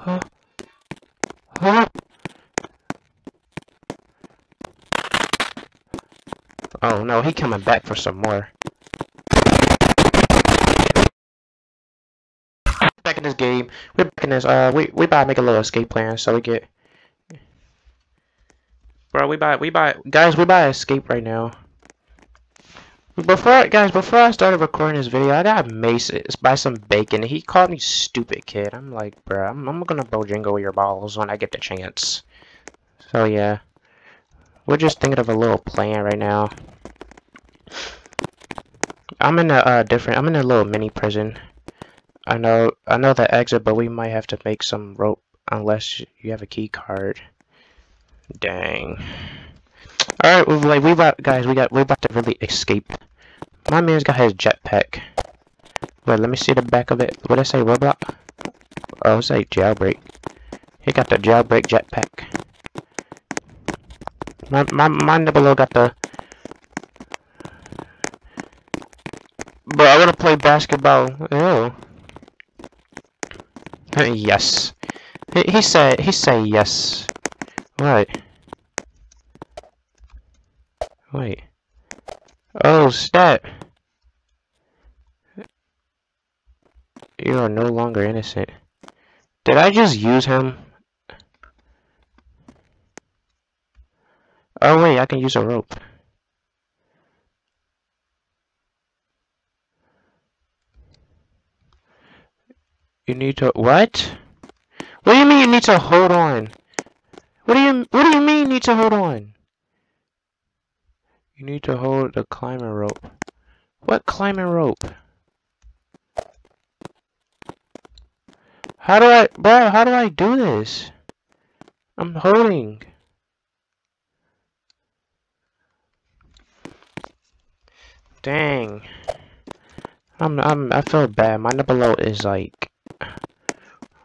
Huh? Huh? Oh no, he coming back for some more. Back in this game. We're back in this uh we we about to make a little escape plan so we get Bro, we buy we buy guys, we buy escape right now. Before guys, before I started recording this video, I got maced by some bacon. He called me stupid kid. I'm like, bro, I'm, I'm gonna bojingo your balls when I get the chance. So yeah. We're just thinking of a little plan right now. I'm in a uh, different. I'm in a little mini prison. I know. I know the exit, but we might have to make some rope unless you have a key card. Dang. All right, we like we about guys. We got we about to really escape. My man's got his jetpack. Wait, let me see the back of it. What did I say? Roblox? Oh, it's like jailbreak. He got the jailbreak jetpack. My my my below got the. Bro, I wanna play basketball. Ew. yes. He he said he said yes. Right. Wait. Oh, stat. You are no longer innocent. Did I just use him? Oh wait, I can use a rope. You need to what? What do you mean you need to hold on? What do you what do you mean you need to hold on? You need to hold the climbing rope. What climbing rope? How do I bro, how do I do this? I'm holding. Dang. I'm I'm I feel bad. My number low is like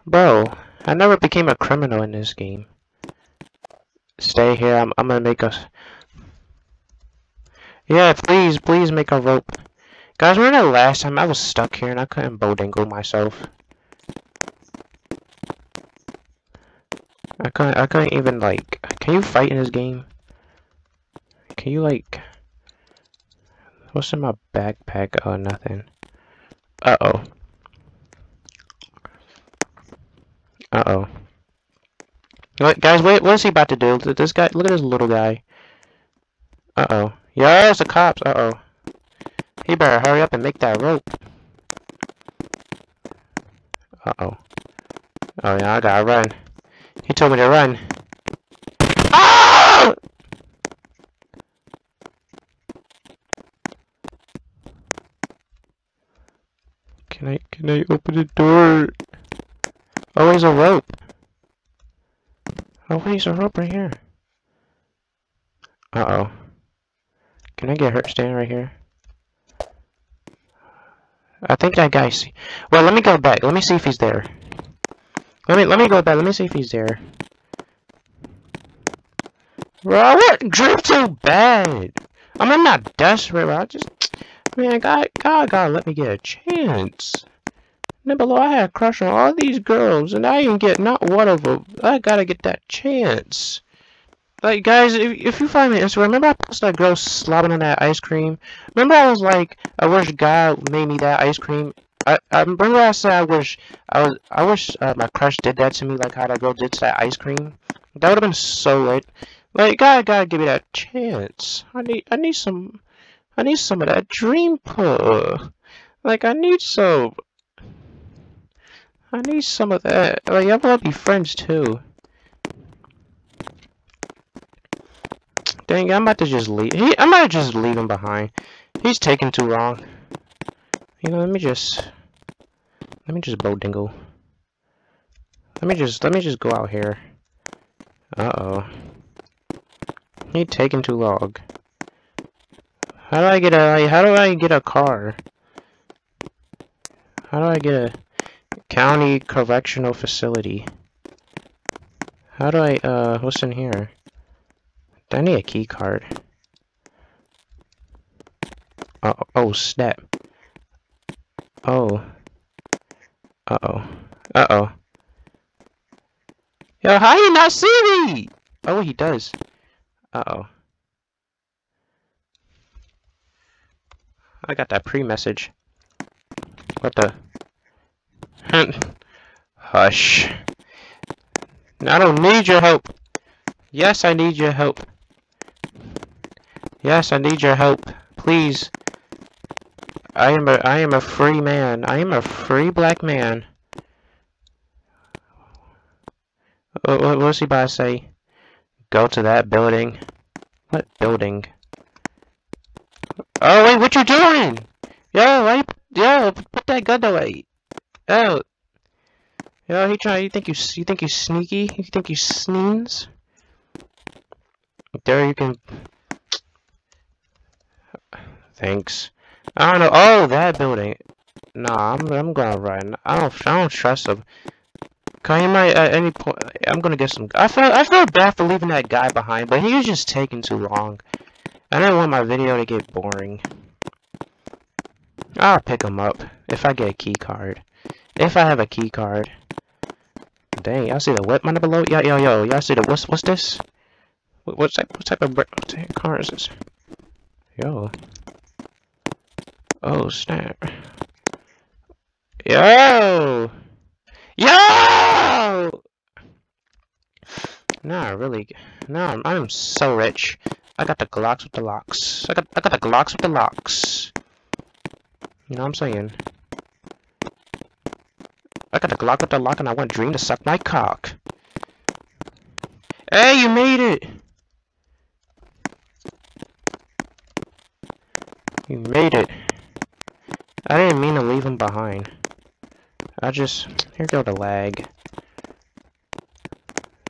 Bro, I never became a criminal in this game. Stay here, I'm I'm gonna make us Yeah, please, please make a rope. Guys, remember last time I was stuck here and I couldn't bowdingle myself? I couldn't I couldn't even like can you fight in this game? Can you like What's in my backpack? Oh, nothing. Uh-oh. Uh-oh. Guys, wait, what is he about to do? This guy, look at this little guy. Uh-oh. Yeah, it's the cops. Uh-oh. He better hurry up and make that rope. Uh-oh. Oh, yeah, I gotta run. He told me to run. Ah! Can I, can I open the door? Oh, there's a rope. Oh, there's a rope right here. Uh-oh. Can I get hurt standing right here? I think that guy Well, let me go back. Let me see if he's there. Let me let me go back. Let me see if he's there. Bro, what drip too bad? I mean, I'm not desperate, but I just Man, God, God, God, let me get a chance. Nibalo, I had a crush on all these girls, and I didn't get not one of them. I gotta get that chance. Like, guys, if, if you find me Instagram, remember I posted that girl slobbing on that ice cream? Remember I was like, I wish God made me that ice cream? I, I remember I said I wish I was I wish uh, my crush did that to me like how that girl did to that ice cream. That would have been so lit. Like God gotta give me that chance. I need I need some I need some of that dream pull. Like, I need some. I need some of that. Like, I want to be friends too. Dang, I'm about to just leave. He, I might just leave him behind. He's taking too long. You know, let me just. Let me just bow dingle. Let me just. Let me just go out here. Uh oh. He taking too long. How do I get a how do I get a car? How do I get a county correctional facility? How do I uh what's in here? I need a key card. Uh oh snap. Oh. Uh oh. Uh oh. Yo, how you not see me? Oh, he does. Uh-oh. I got that pre-message. What the? Hush. I don't need your help. Yes, I need your help. Yes, I need your help. Please. I am a I am a free man. I am a free black man. What, what was he to say? Go to that building. What building? Oh wait, what you doing? Yo, why yo, put that gun away. Oh. Yo, he trying. You think you you think you sneaky? You think you sneeze? There you can. Thanks. I don't know. Oh, that building. Nah, I'm I'm gonna run. I don't I don't trust he might at any point. I'm gonna get some. I felt I felt bad for leaving that guy behind, but he was just taking too long. I didn't want my video to get boring. I'll pick him up if I get a key card. If I have a key card. Dang, y'all see the whip money below? Yo, yo, yo, y'all see the what's what's this? What, what type what type of what type of car is this? Yo. Oh snap. Yo! Yo! Nah, really. Nah, I'm, so rich. I got the Glocks with the locks. I got I got the Glocks with the locks. You know what I'm saying? I got the Glock with the lock and I want Dream to suck my cock. Hey, you made it! You made it. I didn't mean to leave him behind. I just... Here go the lag.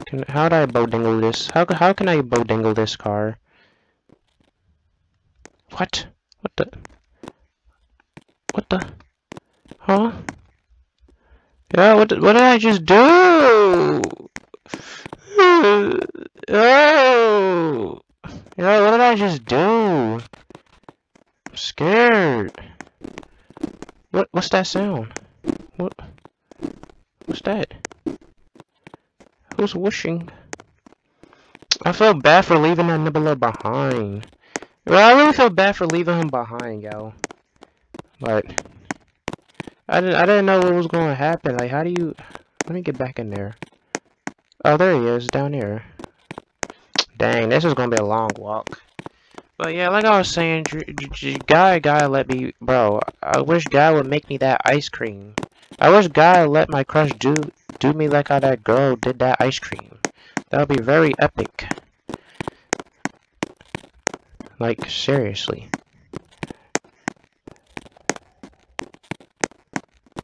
Can, how do I dingle this? How, how can I dingle this car? What? What the? What the? Huh? Yeah, what, what did I just do? Oh! Yeah, what did I just do? I'm scared. What? What's that sound? What? What's that? Who's whooshing? I feel bad for leaving that nibbler behind. Well, I really feel bad for leaving him behind, yo. But I didn't. I didn't know what was going to happen. Like, how do you? Let me get back in there. Oh, there he is, down here. Dang, this is gonna be a long walk. But yeah, like I was saying, guy, guy, let me, bro. I wish guy would make me that ice cream. I wish guy let my crush do do me like how that girl did that ice cream. That would be very epic. Like seriously.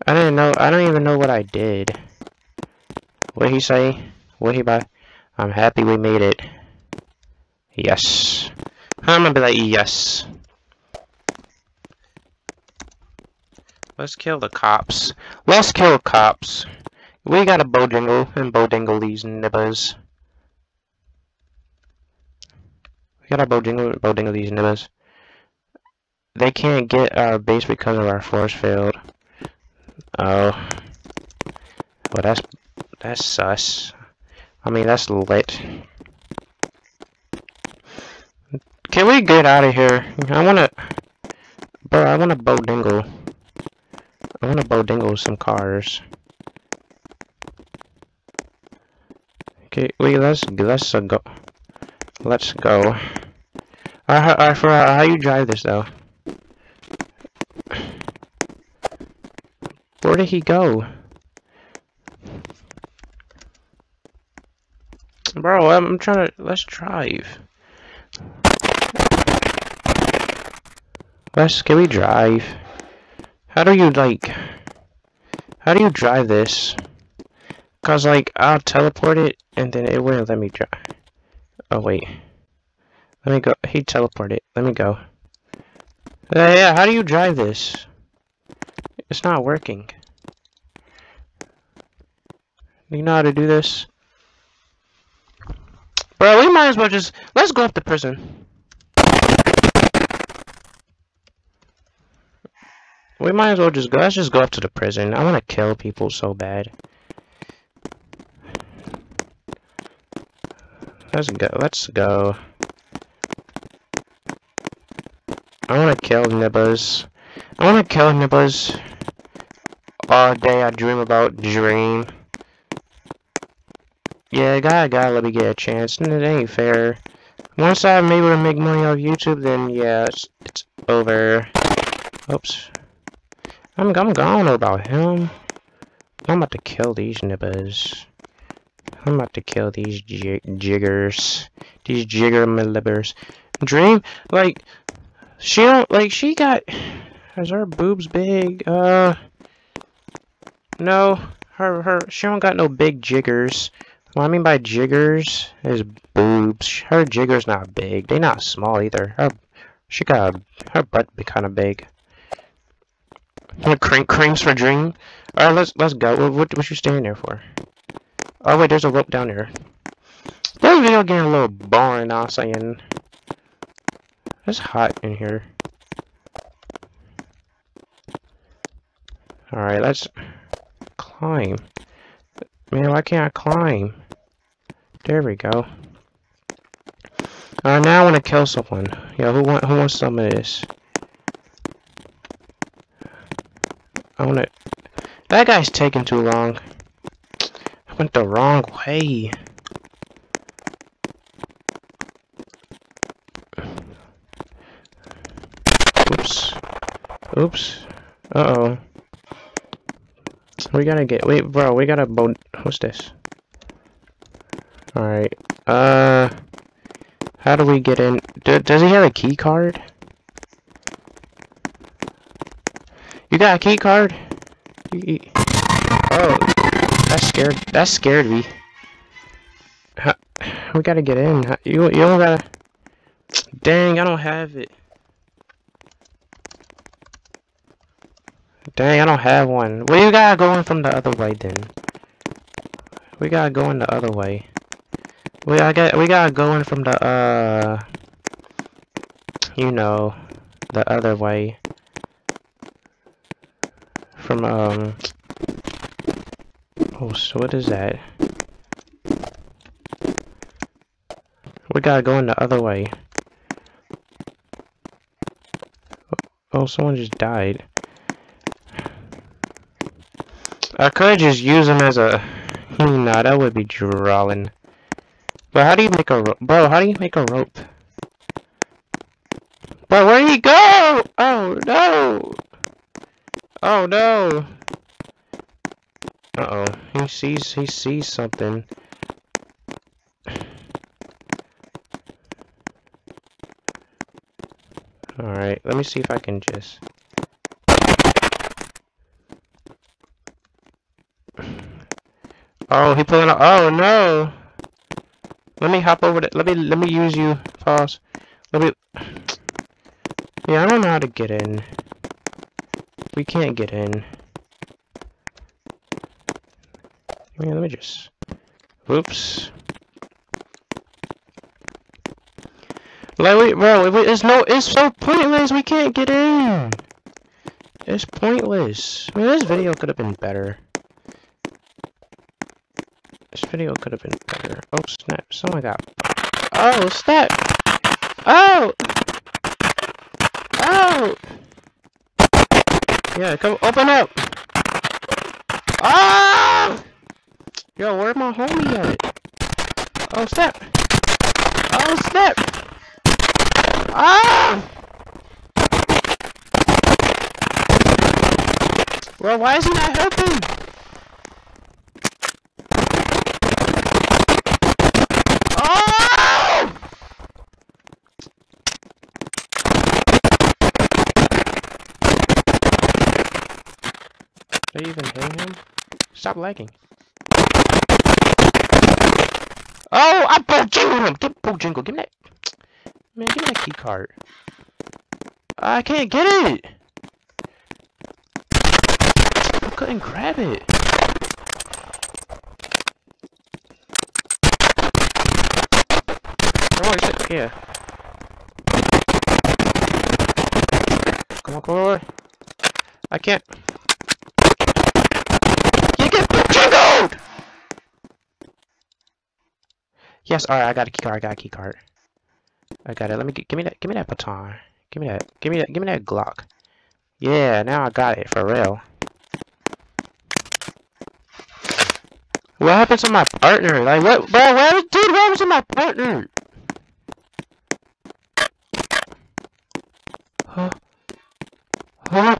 I didn't know. I don't even know what I did. What he say? What he buy? I'm happy we made it. Yes. Gonna be like, yes. Let's kill the cops. Let's kill cops. We got a Bojingle and Bojingle these nibbers. We got a Bojingle, Bojingle these nibbers. They can't get our base because of our force field. Oh. Well, that's, that's sus. I mean, that's lit. Can we get out of here? I wanna... Bro, I wanna bow dingle. I wanna bow dingle some cars. Okay, wait, let's, let's uh, go. Let's go. I, I, for, uh, how you drive this, though? Where did he go? Bro, I'm, I'm trying to... Let's drive. Let's, can we drive? How do you, like... How do you drive this? Cause, like, I'll teleport it, and then it wouldn't let me drive. Oh, wait. Let me go. He teleported. Let me go. Uh, yeah, how do you drive this? It's not working. You know how to do this? Bro, we might as well just... Let's go up to prison. We might as well just go. Let's just go up to the prison. I want to kill people so bad. Let's go. Let's go. I want to kill Nibbas. I want to kill Nibbas. All day I dream about Dream. Yeah, gotta, gotta let me get a chance. And it ain't fair. Once I'm able to make money off YouTube, then yeah, it's, it's over. Oops. I'm, I'm gone about him. I'm about to kill these nibbers. I'm about to kill these jiggers. These jigger libbers. Dream, like, she don't, like, she got, is her boobs big? Uh, no, her, her, she don't got no big jiggers. What I mean by jiggers is boobs. Her jiggers not big. They not small either. Her, she got, her butt be kind of big. Cream, creams for Dream. All right, let's let's go. What, what what you standing there for? Oh wait, there's a rope down there. This video getting a little boring I'm Saying it's hot in here. All right, let's climb. Man, why can't I climb? There we go. Alright, now I want to kill someone. Yeah, who want who wants some of this? I want to... That guy's taking too long. I went the wrong way. Oops. Oops. Uh-oh. We gotta get... Wait, bro, we gotta... What's this? Alright. Uh... How do we get in? D does he have a key card? You got a key card? Oh, that scared. That scared me. We gotta get in. You you don't gotta. Dang, I don't have it. Dang, I don't have one. You gotta go in from the other way then. We gotta go in the other way. We I got we gotta go in from the uh, you know, the other way from, um... Oh, so what is that? We gotta go in the other way. Oh, someone just died. I could just use him as a... Nah, that would be drawing. But how do you make a rope? Bro, how do you make a rope? Bro, where'd he go? Oh, no! Oh no! Uh oh. He sees he sees something. Alright, let me see if I can just Oh, he pulling up oh no! Let me hop over the let me let me use you. Pause. Let me Yeah, I don't know how to get in. We can't get in. let me just... Whoops. Like, wait, bro, it's no, it's so pointless, we can't get in! It's pointless. I mean, this video could have been better. This video could have been better. Oh, snap, someone got... Oh, snap! Oh! Oh! Yeah, come open up. Ah! Yo, where my homie at? Oh snap! Oh snap! Ah! Well, why isn't that helping? Are you even hitting him? Stop lagging. Oh, I Bojingled him! Get Bojingle, give me that. Man, give me that key card. I can't get it! I couldn't grab it. Oh, shit, here. Come on, come on. I can't. Yes, alright, I got a key card, I got a key card. I got it. Let me give me that, give me that baton. Give me that, give me that, give me that Glock. Yeah, now I got it, for real. What happened to my partner? Like, what, bro, what, dude, what happened to my partner? Huh? Huh?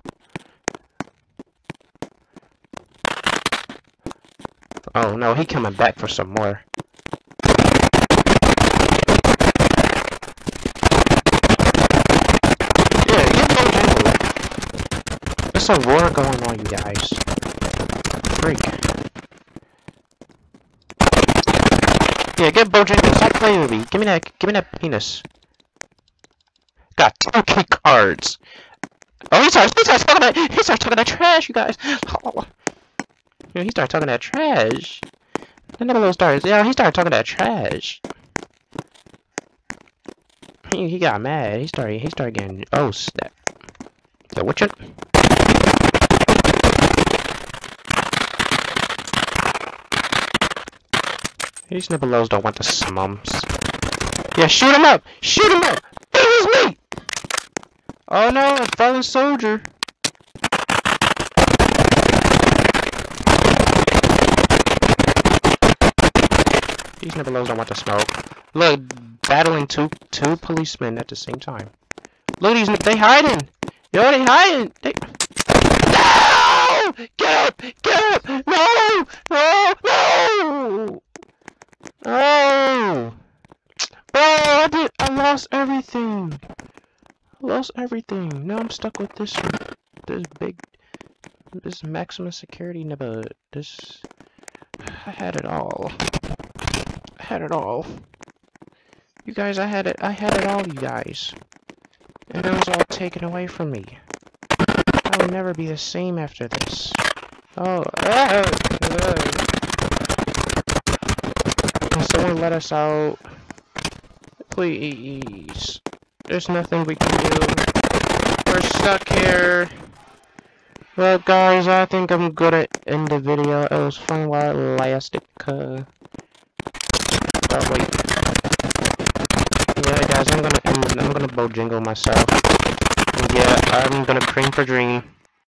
Oh no, he coming back for some more. Yeah, get Bojangles. There's a war going on, you guys. Freak. Yeah, get Bojangles. Stop playing with me. Give me that. Give me that penis. Got two key cards. Oh, he starts. He starts talking. That, he starts talking that trash, you guys. Oh. Yeah, he starts talking that trash. The little stars. Yeah, he started talking that trash. He, he got mad. He started he started getting oh snap. What These nibbelos don't want the smums. Yeah, shoot him up! Shoot him up! It was me! Oh no, a fallen soldier. These nibbelos don't want to smoke. Look, battling two two policemen at the same time. Look, these they hiding. Yo, they hiding. They. No! Get up! Get up! No! No! No! Oh! Bro, I did. I lost everything. Lost everything. Now I'm stuck with this this big this maximum security nibble. This I had it all I had it all. You guys, I had it. I had it all, you guys. And it was all taken away from me. I will never be the same after this. Oh, ah, someone let us out? Please. There's nothing we can do. We're stuck here. Well, guys, I think I'm good at end the video. It was fun while it lasted. Uh, Oh wait. Yeah, guys, I'm gonna I'm, I'm gonna Bojingle myself. Yeah, I'm gonna cream for dream.